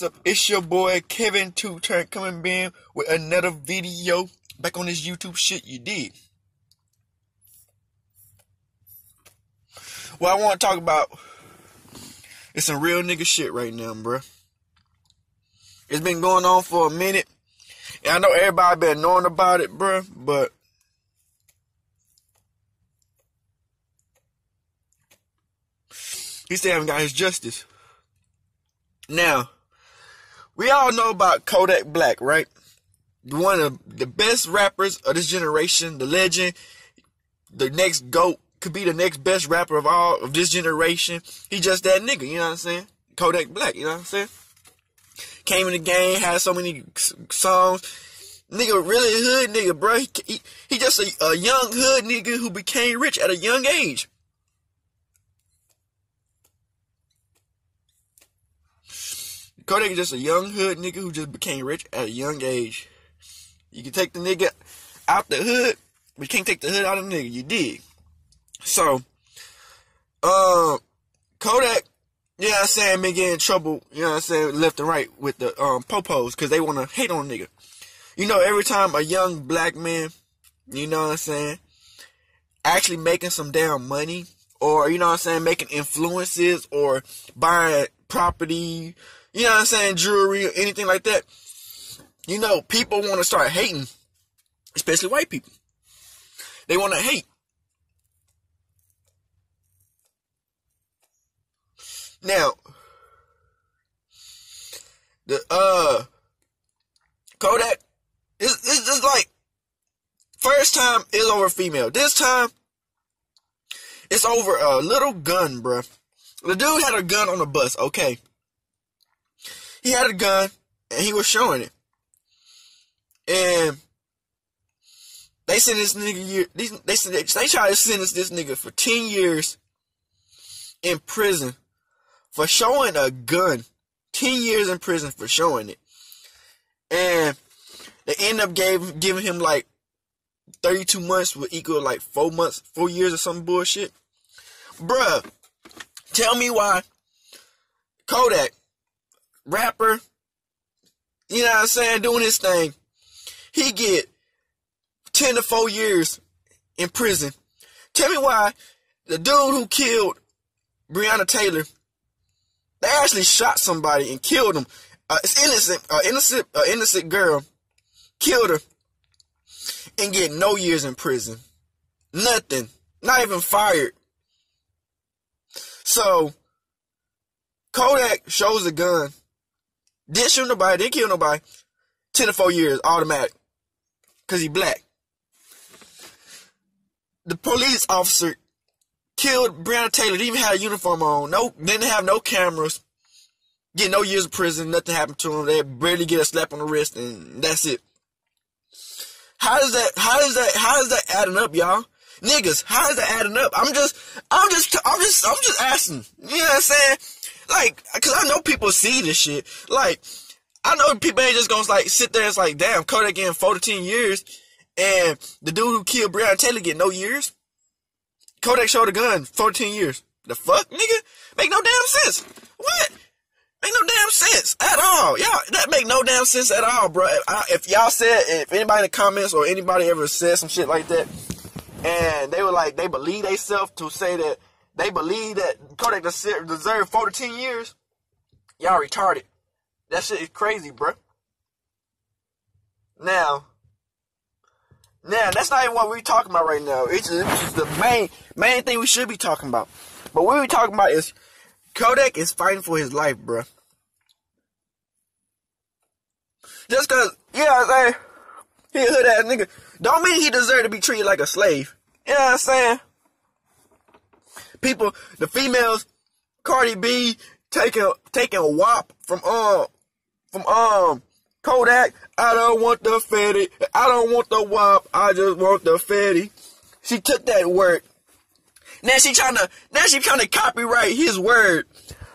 What's up? It's your boy Kevin Tooturnt coming in with another video back on this YouTube shit you did. What I want to talk about is some real nigga shit right now, bruh. It's been going on for a minute. And I know everybody been knowing about it, bruh, but he still haven't got his justice. Now, we all know about Kodak Black, right? One of the best rappers of this generation, the legend, the next GOAT, could be the next best rapper of all of this generation. He just that nigga, you know what I'm saying? Kodak Black, you know what I'm saying? Came in the game, had so many songs. Nigga, really hood nigga, bro. He, he, he just a, a young hood nigga who became rich at a young age. Kodak is just a young hood nigga who just became rich at a young age. You can take the nigga out the hood, but you can't take the hood out of the nigga. You dig? So, uh, Kodak, you know what I'm saying, been getting in trouble, you know what I'm saying, left and right with the um popos because they want to hate on a nigga. You know, every time a young black man, you know what I'm saying, actually making some damn money, or you know what I'm saying, making influences or buying property, you know what I'm saying, jewelry or anything like that, you know, people want to start hating, especially white people. They want to hate. Now, the uh Kodak, it's, it's just like first time is over female. This time it's over a little gun, bruh. The dude had a gun on the bus, okay. He had a gun and he was showing it. And they sent this nigga year, they, they, they tried to sentence this nigga for 10 years in prison for showing a gun. 10 years in prison for showing it. And they end up gave, giving him like 32 months would equal like 4 months, 4 years or some bullshit. Bruh, tell me why Kodak, rapper, you know what I'm saying, doing his thing, he get 10 to 4 years in prison. Tell me why the dude who killed Breonna Taylor they actually shot somebody and killed him. Uh, it's innocent, uh, innocent, uh, innocent girl killed her and get no years in prison. Nothing. Not even fired. So, Kodak shows a gun. Didn't shoot nobody, didn't kill nobody. 10 to 4 years, automatic. Because he black. The police officer killed Breonna Taylor. Didn't even have a uniform on. No, didn't have no cameras. Get no years of prison. Nothing happened to him. They barely get a slap on the wrist, and that's it. How does that? How does that? How is that adding up, y'all? Niggas, how is that adding up? I'm just, I'm just, I'm just, I'm just asking. You know what I'm saying? Like, cause I know people see this shit. Like, I know people ain't just gonna like sit there and it's like, damn, Kodak getting 14 years, and the dude who killed Breonna Taylor get no years. Kodak showed a gun, 14 years. The fuck, nigga? Make no damn sense. What? Make no damn sense at all. Y'all, that make no damn sense at all, bro. If, I, if y'all said, if anybody in the comments or anybody ever said some shit like that, and they were like, they believe they self to say that they believe that Kodak deserved four to ten years, y'all retarded. That shit is crazy, bro. Now, now that's not even what we're talking about right now. It's just, it's just the main main thing we should be talking about. But what we're talking about is Kodak is fighting for his life, bruh. Just cause, you know I'm saying? He a hood ass nigga. Don't mean he deserve to be treated like a slave. You know what I'm saying? People, the females, Cardi B taking taking a wop from um from um Kodak. I don't want the fatty. I don't want the wop. I just want the fatty. She took that word. Now she trying to now she trying to copyright his word.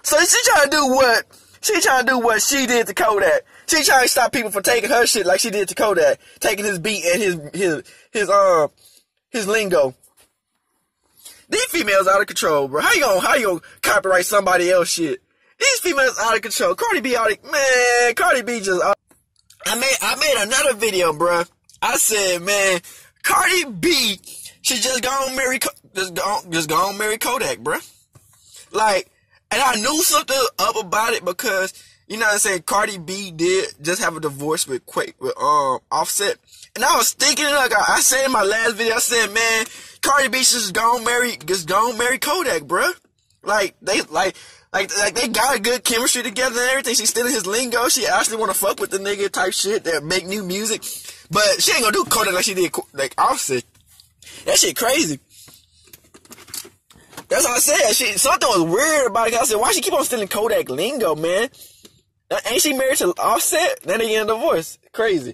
So she trying to do what? She trying to do what she did to Kodak. She trying to stop people from taking her shit like she did to Kodak, taking his beat and his his his um his lingo. These females out of control, bro. How you gonna how you gonna copyright somebody else shit these females out of control. Cardi B out of, man, Cardi B just, out. I made, I made another video, bro. I said, man, Cardi B should just go marry, just go, just go marry Kodak, bro. Like, and I knew something up about it because, you know what I'm saying, Cardi B did just have a divorce with Quake, with, um, Offset. And I was thinking, like I, I said in my last video, I said, man, Cardi B just on marry, just go on marry Kodak, bruh. Like, they, like, like, like they got a good chemistry together and everything. She's still in his lingo. She actually want to fuck with the nigga type shit that make new music. But she ain't gonna do Kodak like she did, like Offset. That shit crazy. That's what I said. She, something was weird about it. I said, why she keep on stealing Kodak lingo, man? Ain't she married to Offset? Then they get a divorce. Crazy.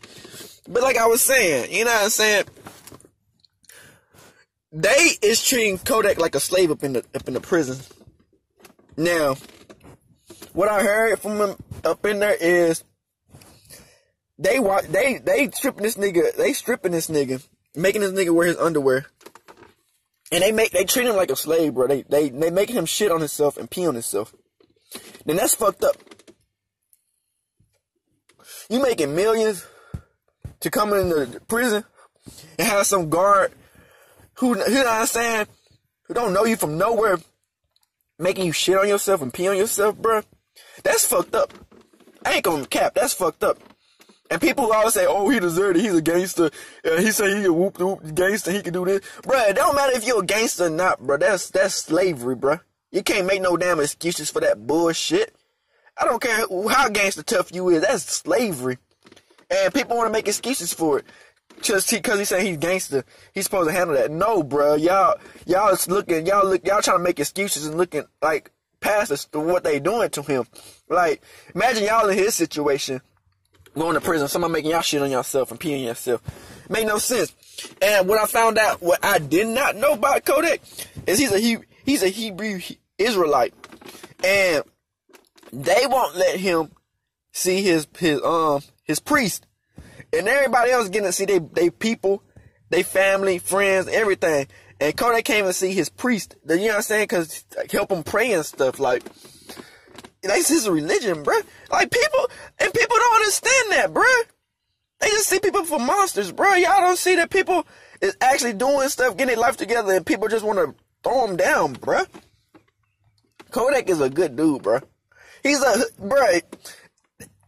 But like I was saying, you know what I'm saying? They is treating Kodak like a slave up in the up in the prison. Now, what I heard from them up in there is they watch they they stripping this nigga they stripping this nigga making this nigga wear his underwear. And they make they treat him like a slave bro. They they they making him shit on himself and pee on himself. Then that's fucked up. You making millions to come into prison and have some guard who you know what I'm saying who don't know you from nowhere making you shit on yourself and pee on yourself, bro, that's fucked up. I ain't gonna cap, that's fucked up. And people always say, oh, he deserved it, he's a gangster. Uh, he say he a whoop whoop gangster, he can do this. Bro, it don't matter if you're a gangster or not, bro. That's, that's slavery, bro. You can't make no damn excuses for that bullshit. I don't care how gangster tough you is, that's slavery. And people want to make excuses for it just because he said he's gangster, he's supposed to handle that. No, bro, y'all, y'all is looking, y'all look, y'all trying to make excuses and looking like past what they doing to him. Like, imagine y'all in his situation, going to prison, somebody making y'all shit on yourself and peeing yourself. Make no sense. And what I found out, what I did not know about Kodak, is he's a he, he's a Hebrew Israelite, and they won't let him see his his um his priest and everybody else getting to see they they people, they family, friends, everything. And Kodak came and see his priest. You know what I'm saying? Cause like, help him pray and stuff. Like that's his religion, bruh. Like people and people don't understand that, bruh. They just see people for monsters, bruh. Y'all don't see that people is actually doing stuff, getting life together, and people just want to throw them down, bruh. Kodak is a good dude, bruh. He's a bruh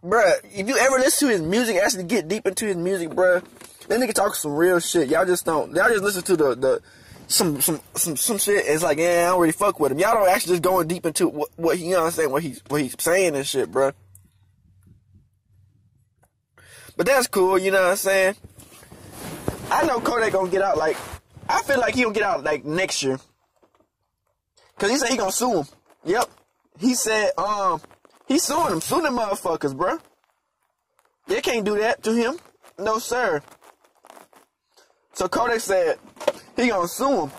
bruh, if you ever listen to his music, actually get deep into his music, bruh, that nigga talk some real shit. Y'all just don't. Y'all just listen to the the some some some some shit. It's like, yeah, I don't really fuck with him. Y'all don't actually just going deep into what what he, you know what I'm saying, what he's what he's saying and shit, bruh. But that's cool, you know what I'm saying. I know Kodak gonna get out like I feel like he gonna get out like next year. Cause he said he gonna sue him. Yep. He said, um, He's suing them. Sue them motherfuckers, bruh. They can't do that to him. No, sir. So Kodak said he gonna sue him.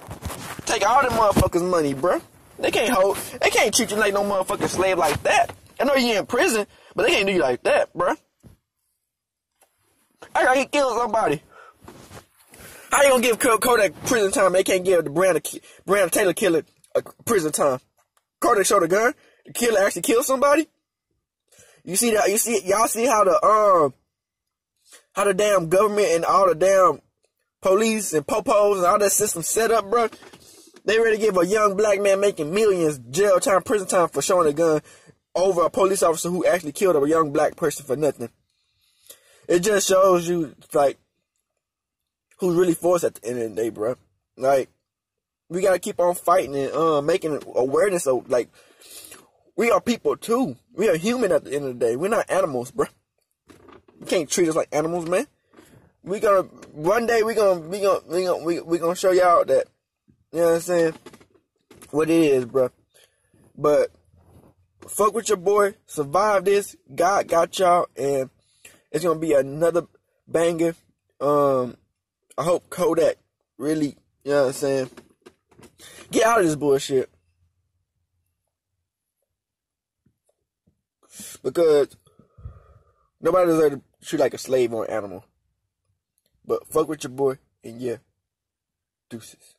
Take all them motherfuckers' money, bruh. They can't hold, they can't treat you like no motherfucking slave like that. I know you in prison, but they can't do you like that, bruh. I gotta kill somebody. How you gonna give Kodak prison time? They can't give the Breonna, Breonna Taylor killer a prison time. Kodak showed a gun. The killer actually killed somebody. You see that? You see y'all see how the um how the damn government and all the damn police and popos and all that system set up, bro. They ready to give a young black man making millions jail time, prison time for showing a gun over a police officer who actually killed a young black person for nothing. It just shows you like who's really forced at the end of the day, bro. Like we gotta keep on fighting and uh, making awareness of like we are people too. We are human at the end of the day. We're not animals, bro. You can't treat us like animals, man. We gonna one day we gonna we gonna we gonna we, we gonna show y'all that you know what I'm saying what it is, bro. But fuck with your boy, survive this. God got y'all, and it's gonna be another banger. Um, I hope Kodak really, you know what I'm saying, get out of this bullshit. Because nobody deserves to treat like a slave or an animal. But fuck with your boy, and yeah, deuces.